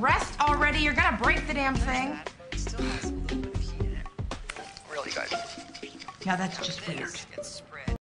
rest already? You're gonna break the damn thing. Really, guys. Yeah, that's just weird.